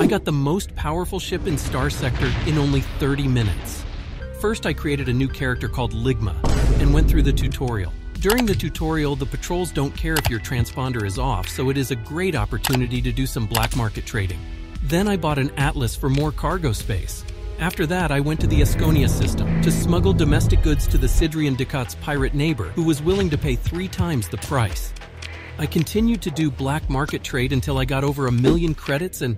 I got the most powerful ship in Starsector in only 30 minutes. First, I created a new character called Ligma and went through the tutorial. During the tutorial, the patrols don't care if your transponder is off, so it is a great opportunity to do some black market trading. Then I bought an Atlas for more cargo space. After that, I went to the Askonia system to smuggle domestic goods to the Sindrian Diktat's pirate neighbor, who was willing to pay three times the price. I continued to do black market trade until I got over a million credits and